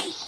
Oh no!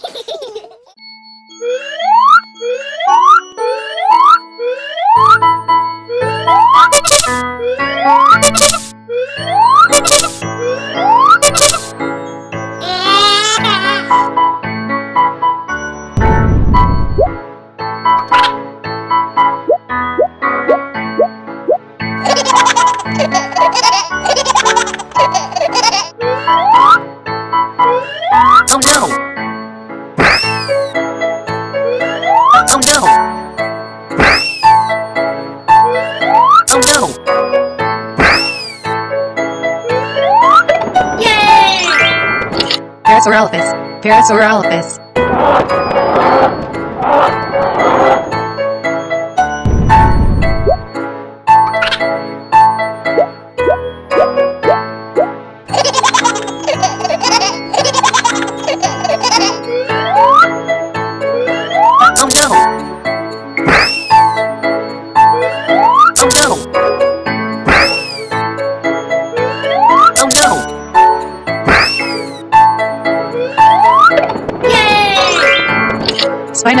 Oh no! Oh no! Yay! Parasaurolophus. Parasaurolophus.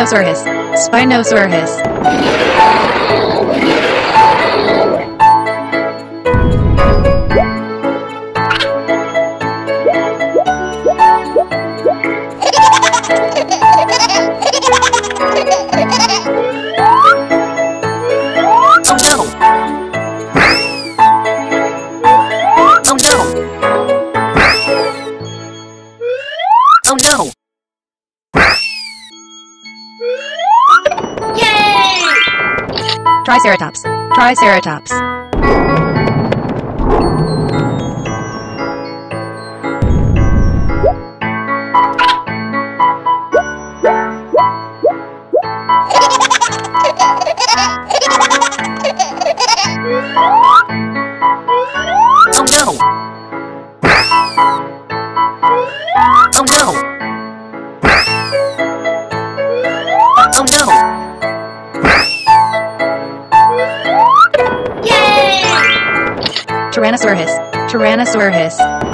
Spinosaurus. Spinosaurus. Triceratops. Triceratops. Oh no! Oh no! Oh no! Tyrannosaurus.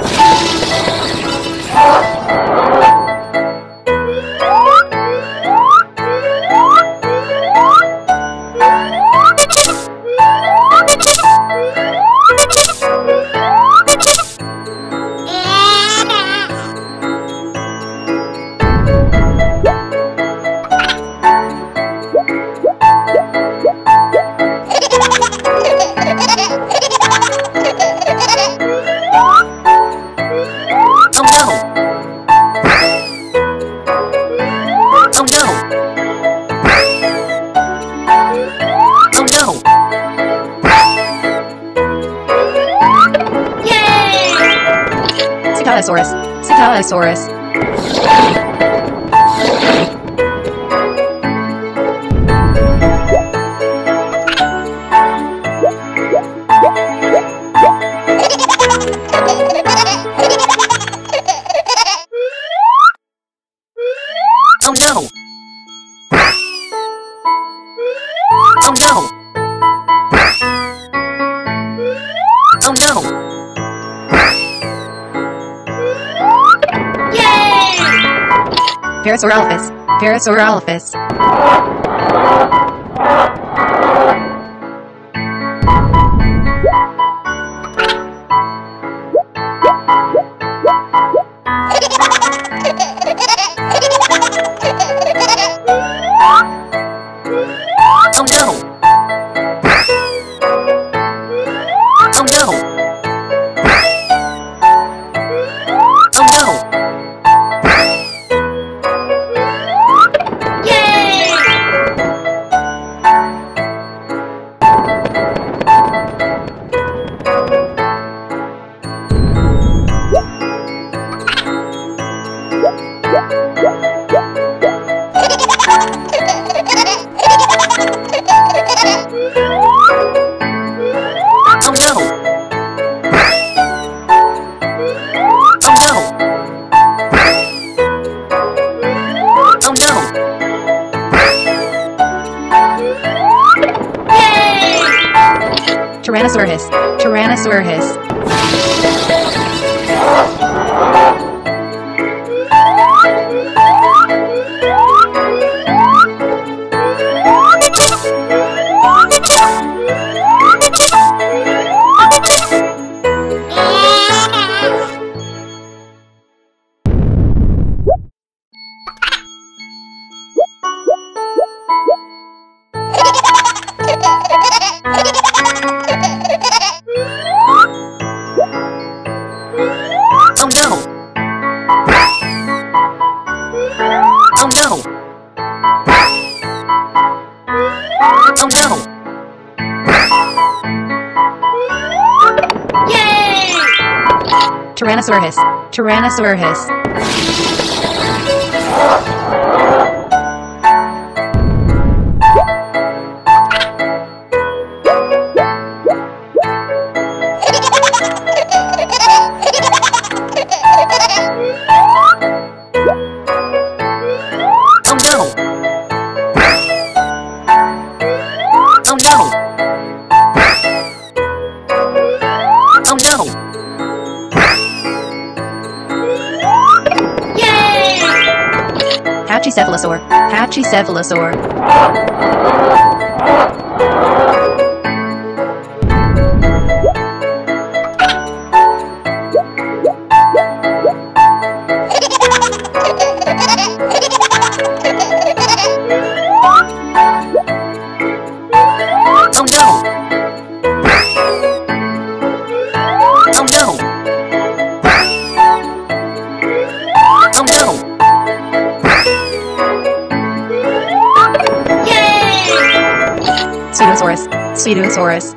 Cetálosaurus. Parasaurolophus. Parasaurolophus. Tyrannosaurus. Tyrannosaurus. Tyrannosaurus. Tyrannosaurus. Cephalosaur. Cetosaurus.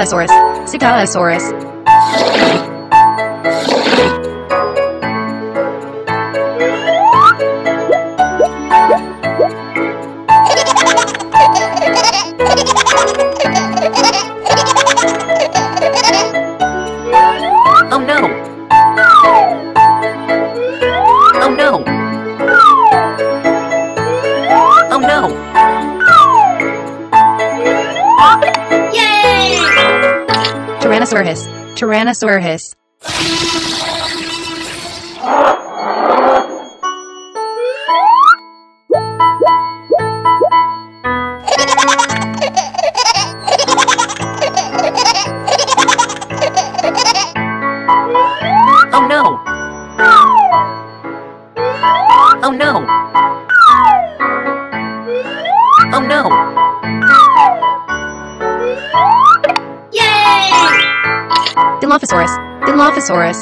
Sigalosaurus. Sigalosaurus. Oh no! Oh no! Oh no! Tyrannosaurus. Tyrannosaurus. Dilophosaurus. Dilophosaurus.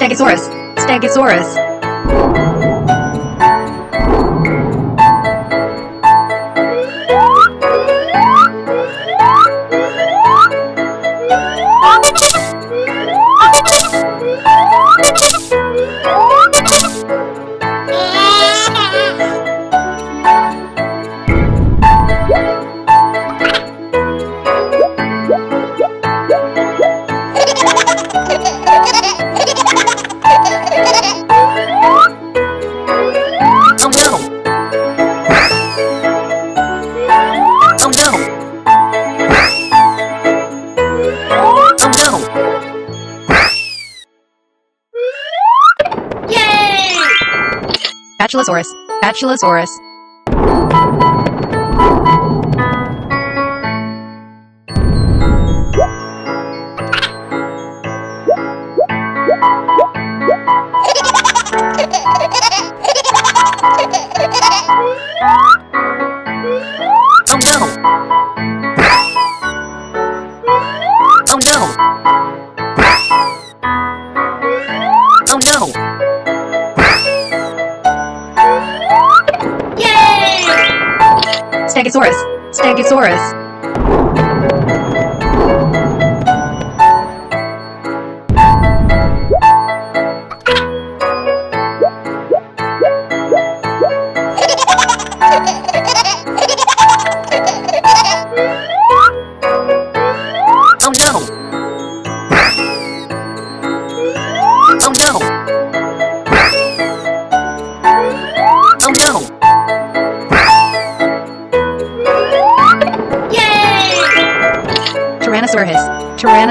Stegosaurus. Stegosaurus. Bachylosaurus, Bachylosaurus.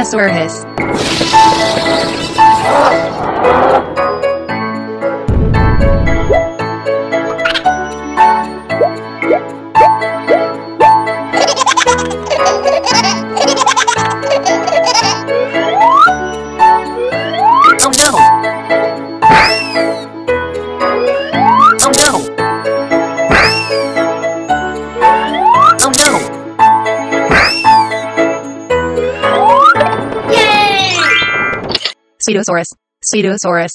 Tyrannosaurus. Pseudosaurus. Pseudosaurus.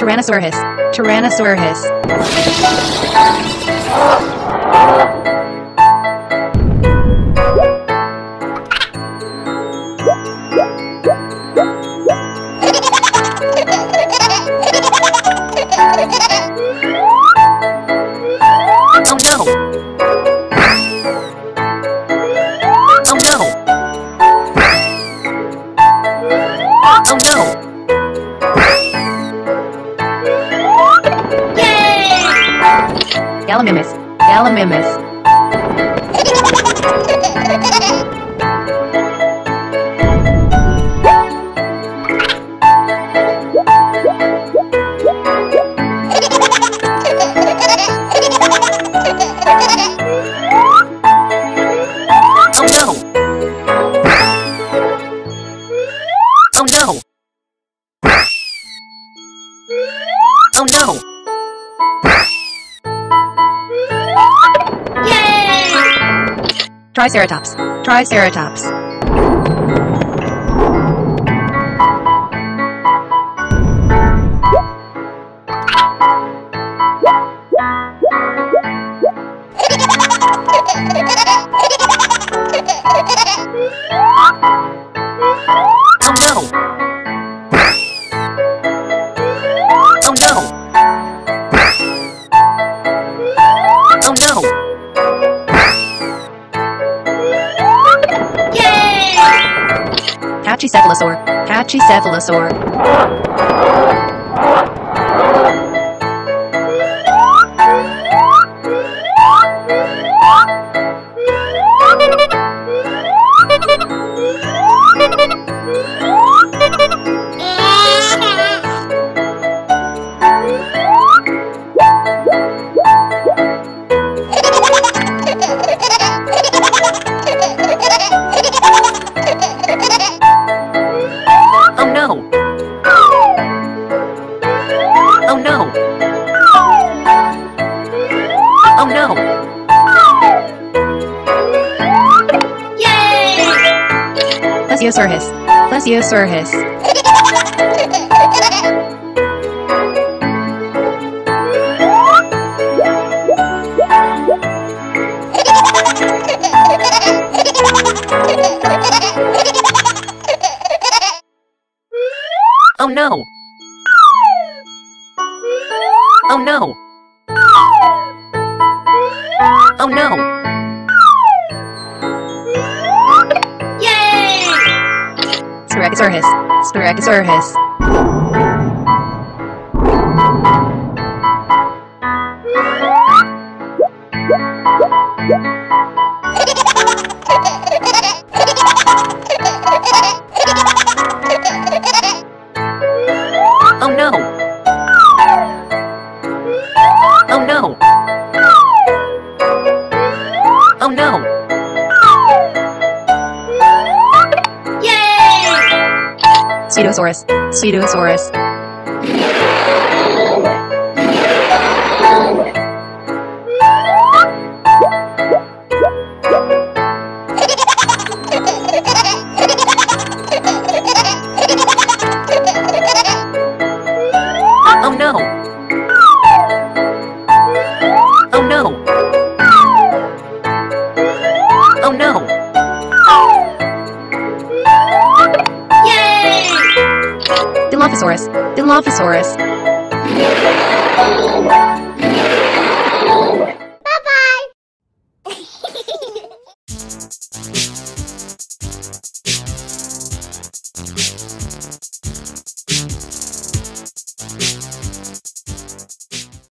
Tyrannosaurus. Tyrannosaurus. Gallimimus. Gallimimus. Triceratops. Triceratops. Pachycephalosaur. Pachycephalosaur. plesiosaurus plesiosaurus Oh no! Oh no! Oh no! Styracosaurus. Styracosaurus. Pseudosaurus. Pseudosaurus. Oh no! Dilophosaurus.